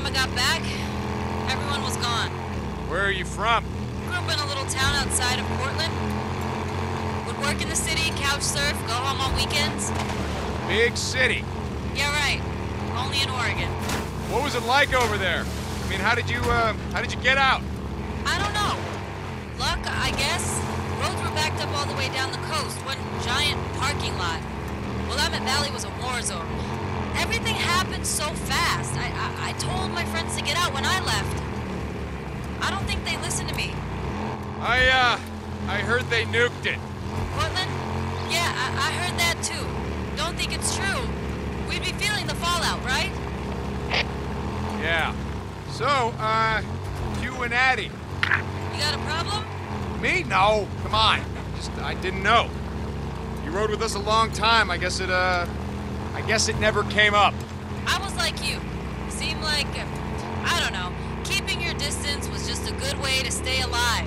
time I got back, everyone was gone. Where are you from? Grew up in a little town outside of Portland. Would work in the city, couch surf, go home on weekends. Big city. Yeah, right. Only in Oregon. What was it like over there? I mean, how did you, uh, how did you get out? I don't know. Luck, I guess. Roads were backed up all the way down the coast. One giant parking lot. Willamette Valley was a war zone. Everything happened so fast. I, I, I told my friends to get out when I left. I don't think they listened to me. I, uh, I heard they nuked it. Portland? Yeah, I, I heard that too. Don't think it's true. We'd be feeling the fallout, right? Yeah. So, uh, you and Addie. You got a problem? Me? No. Come on. Just, I didn't know. You rode with us a long time. I guess it, uh, I guess it never came up. I was like you. Seemed like, uh, I don't know, keeping your distance was just a good way to stay alive.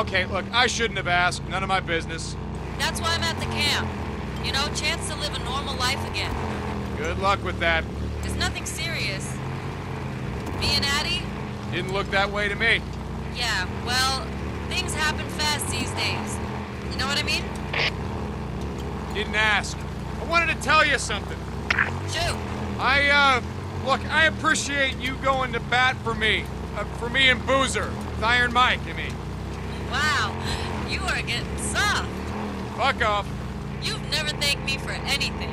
Okay, look, I shouldn't have asked. None of my business. That's why I'm at the camp. You know, chance to live a normal life again. Good luck with that. It's nothing serious. Me and Addie? Didn't look that way to me. Yeah, well, things happen fast these days. You know what I mean? Didn't ask. I wanted to tell you something. Shoot. I, uh, look, I appreciate you going to bat for me. Uh, for me and Boozer. With Iron Mike, I mean. Wow, you are getting soft. Fuck off. You've never thanked me for anything.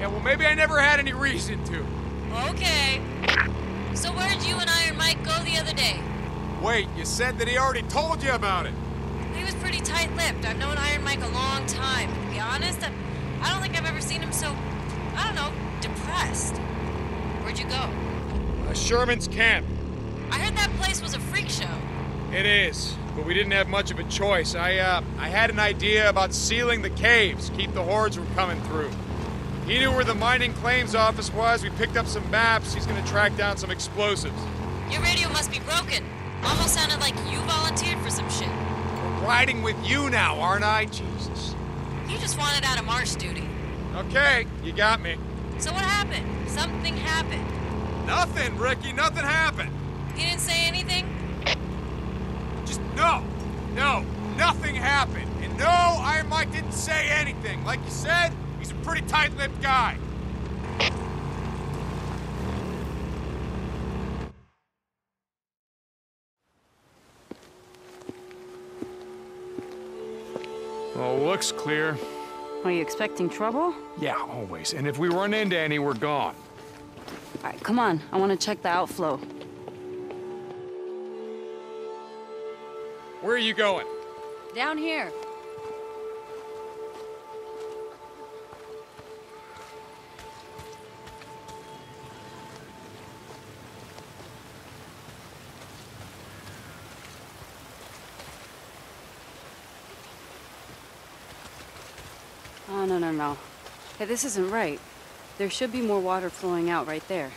Yeah, well, maybe I never had any reason to. Okay. So where'd you and Iron Mike go the other day? Wait, you said that he already told you about it. He was pretty tight-lipped. I've known Iron Mike a long time. To be honest, I, I don't think I've ever seen him so, I don't know, depressed. Where'd you go? Uh, Sherman's camp. I heard that place was a freak show. It is, but we didn't have much of a choice. I, uh, I had an idea about sealing the caves, keep the hordes from coming through. He knew where the mining claims office was. We picked up some maps. He's gonna track down some explosives. Your radio must be broken. Almost sounded like you volunteered for some shit. We're riding with you now, aren't I? Jesus. You just wanted out of marsh duty. Okay, you got me. So what happened? Something happened. Nothing, Rikki. Nothing happened. He didn't say anything? Just no, no, nothing happened. And no, Iron Mike didn't say anything. Like you said, he's a pretty tight-lipped guy. Looks clear. Are you expecting trouble? Yeah, always. And if we run into any, we're gone. All right, come on. I want to check the outflow. Where are you going? Down here. Oh, no, no, no. Hey, this isn't right. There should be more water flowing out right there.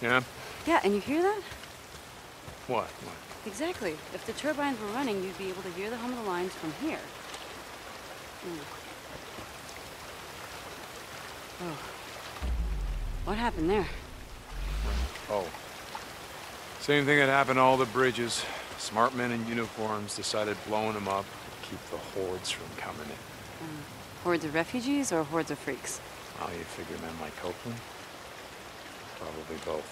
Yeah? Yeah, and you hear that? What? What? Exactly. If the turbines were running, you'd be able to hear the hum of the lines from here. Hmm. Oh. What happened there? Oh. Same thing that happened to all the bridges. Smart men in uniforms decided blowing them up to keep the hordes from coming in. Hordes of refugees or hordes of freaks? Oh, you figure men like Copeland? Probably both.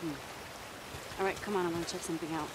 Hmm. All right, come on. I want to check something out.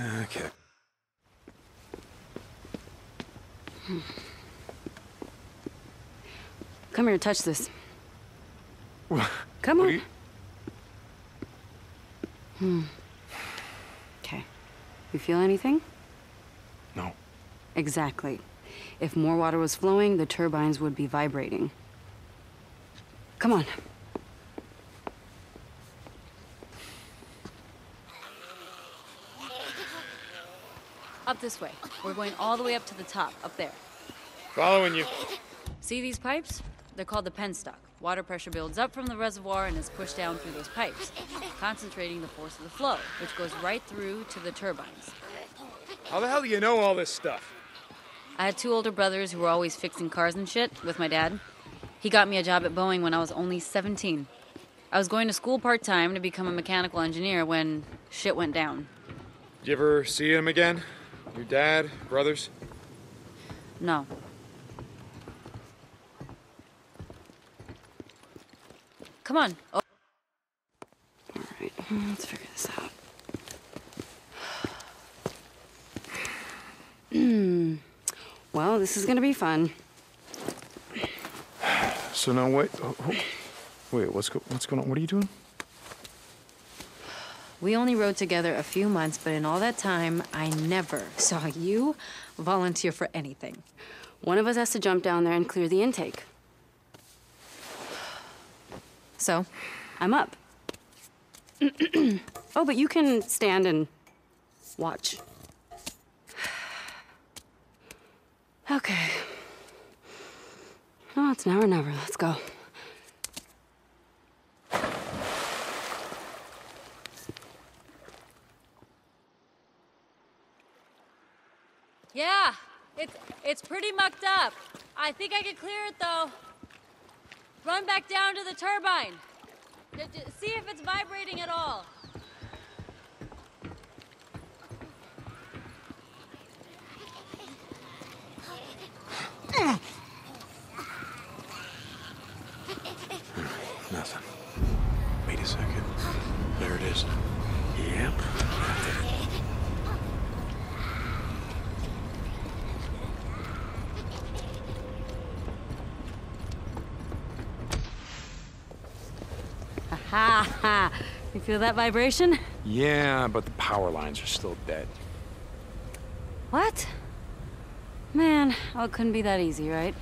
Okay. Come here, touch this. Come on. you- hmm. Okay. You feel anything? No. Exactly. If more water was flowing, the turbines would be vibrating. Come on. This way. We're going all the way up to the top, up there. Following you. See these pipes? They're called the penstock. Water pressure builds up from the reservoir and is pushed down through those pipes, concentrating the force of the flow, which goes right through to the turbines. How the hell do you know all this stuff? I had two older brothers who were always fixing cars and shit with my dad. He got me a job at Boeing when I was only 17. I was going to school part time to become a mechanical engineer when shit went down. Did you ever see him again? Your dad, brothers? No. Come on. Oh. All right, let's figure this out. Hmm. well, this is gonna be fun. So now wait. oh, oh, Wait, what's go, what's going on? What are you doing? We only rode together a few months, but in all that time, I never saw you volunteer for anything. One of us has to jump down there and clear the intake. So, I'm up. oh, but you can stand and watch. Okay. Oh, it's now or never. Let's go. Yeah, it's it's pretty mucked up. I think I can clear it though. Run back down to the turbine. See if it's vibrating at all. Nothing. Wait a second. There it is. Yep. Ha ha! You feel that vibration? Yeah, but the power lines are still dead. What? Man, oh, it couldn't be that easy, right?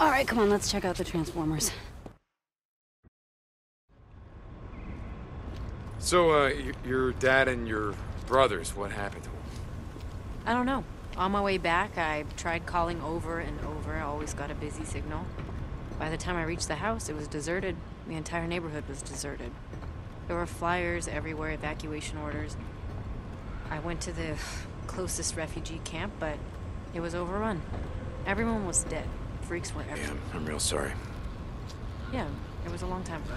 All right, come on, let's check out the transformers. So, uh, your dad and your brothers, what happened to them? I don't know. On my way back, I tried calling over and over. I always got a busy signal. By the time I reached the house, it was deserted. The entire neighborhood was deserted. There were flyers everywhere, evacuation orders. I went to the closest refugee camp, but it was overrun. Everyone was dead. Freaks were Yeah, everywhere. I'm real sorry. Yeah, it was a long time ago.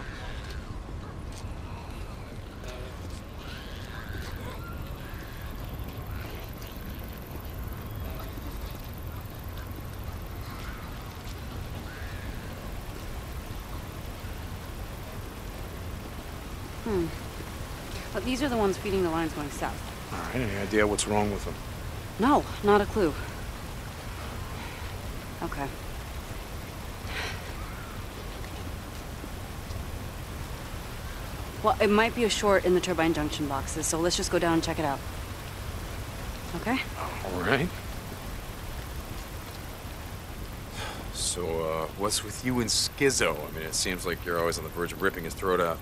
But these are the ones feeding the lines going south. All right, any idea what's wrong with them? No, not a clue. Okay. Well, it might be a short in the turbine junction boxes, so let's just go down and check it out. Okay? All right. So, uh, what's with you and Skizzo? I mean, it seems like you're always on the verge of ripping his throat out.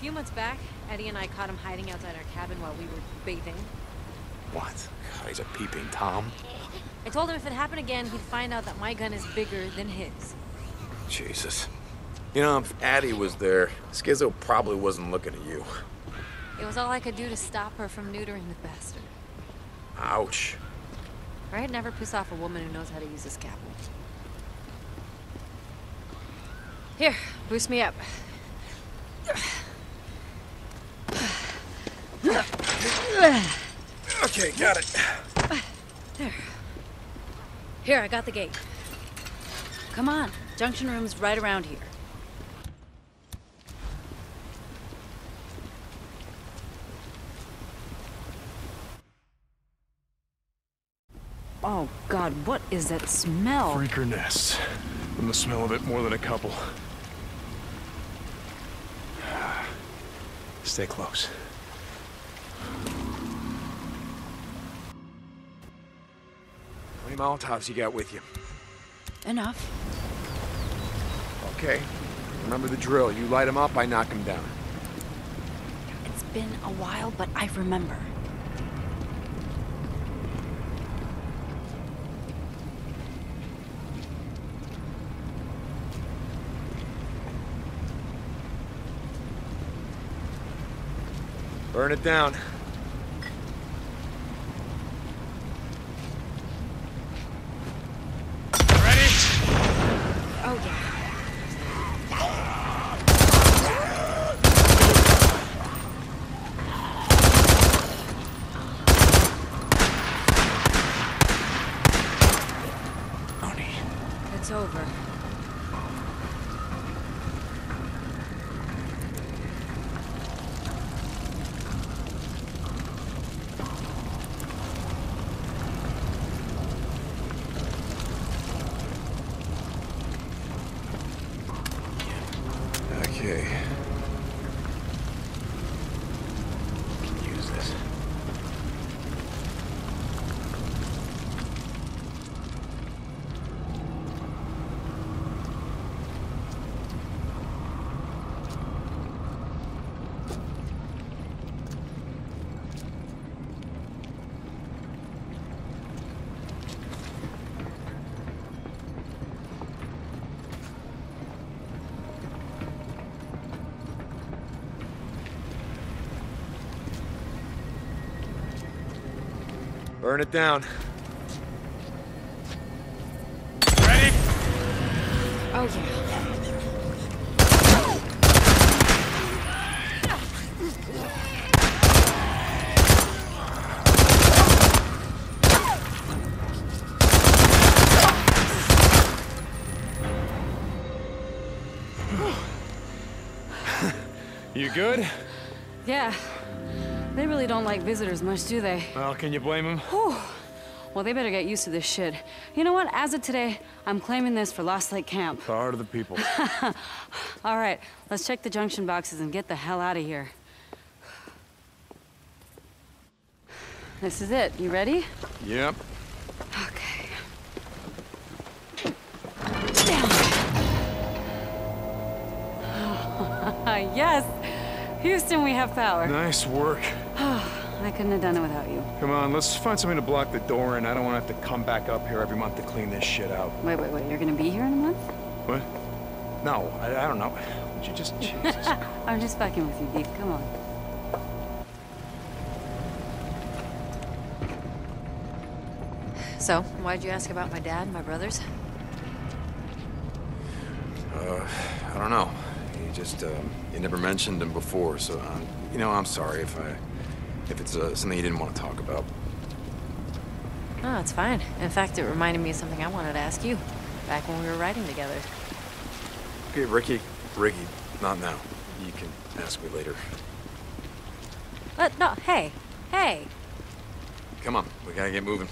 A few months back, Eddie and I caught him hiding outside our cabin while we were bathing. What? God, he's a peeping Tom. I told him if it happened again, he'd find out that my gun is bigger than his. Jesus. You know, if Addie was there, Skizzo probably wasn't looking at you. It was all I could do to stop her from neutering the bastard. Ouch. Right? Never piss off a woman who knows how to use a scalpel. Here, boost me up. Okay, got it. There. Here, I got the gate. Come on. Junction room's right around here. Oh, God, what is that smell? Freaker nests. From the smell of it, more than a couple. Stay close. Molotovs you got with you? Enough. Okay. Remember the drill. You light them up, I knock them down. It's been a while, but I remember. Burn it down. Oh, yeah. Oni. It's over. Okay. Can use this. Burn it down. Ready? Oh, yeah. You good? Yeah. They really don't like visitors much, do they? Well, can you blame them? Whew. Well, they better get used to this shit. You know what? As of today, I'm claiming this for Lost Lake Camp. The heart of the people. All right, let's check the junction boxes and get the hell out of here. This is it. You ready? yep. Houston, we have power. Nice work. I couldn't have done it without you. Come on, let's find something to block the door in. I don't want to have to come back up here every month to clean this shit out. Wait, wait, wait. You're gonna be here in a month? What? No, I, I don't know. Would you just... Jesus. I'm just fucking with you, Deek. Come on. So, why'd you ask about my dad and my brothers? Uh, I don't know. You just, um, you never mentioned him before, so, um, you know, I'm sorry if I, if it's uh, something you didn't want to talk about. No, it's fine. In fact, it reminded me of something I wanted to ask you back when we were riding together. Okay, Rikki, Rikki, not now. You can ask me later. But no, hey, hey. Come on, we gotta get moving.